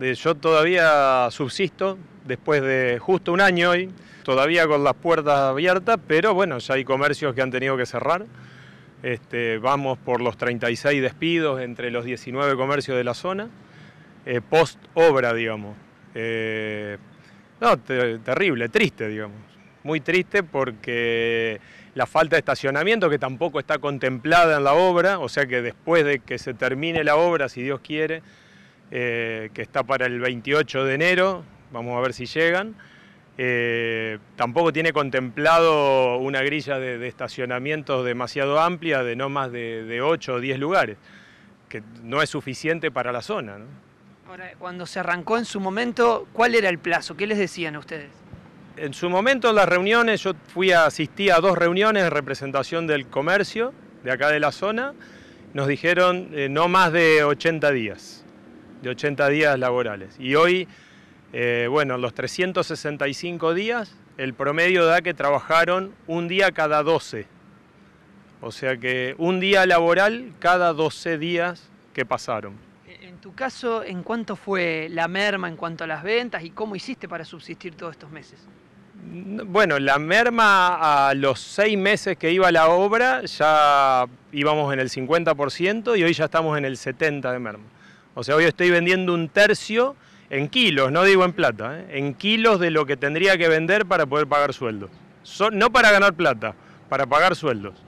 yo todavía subsisto después de justo un año hoy, todavía con las puertas abiertas, pero bueno, ya hay comercios que han tenido que cerrar. Este, vamos por los 36 despidos entre los 19 comercios de la zona, eh, post obra, digamos. Eh, no, te- terrible, triste, digamos. Muy triste porque la falta de estacionamiento, que tampoco está contemplada en la obra, o sea que después de que se termine la obra, si Dios quiere, eh, que está para el 28 de enero, vamos a ver si llegan, eh, tampoco tiene contemplado una grilla de, de estacionamientos demasiado amplia, de no más de, de 8 o 10 lugares, que no es suficiente para la zona. ¿no? Ahora, cuando se arrancó en su momento, ¿cuál era el plazo? ¿Qué les decían a ustedes? En su momento en las reuniones, yo fui a asistir a dos reuniones en representación del comercio de acá de la zona, nos dijeron eh, no más de 80 días, de 80 días laborales. Y hoy, eh, bueno, los 365 días, el promedio da que trabajaron un día cada 12. O sea que un día laboral cada 12 días que pasaron. En tu caso, ¿en cuánto fue la merma en cuanto a las ventas y cómo hiciste para subsistir todos estos meses? Bueno, la merma a los seis meses que iba la obra ya íbamos en el 50% y hoy ya estamos en el 70% de merma. O sea, hoy estoy vendiendo un tercio en kilos, no digo en plata, ¿eh? en kilos de lo que tendría que vender para poder pagar sueldos. No para ganar plata, para pagar sueldos.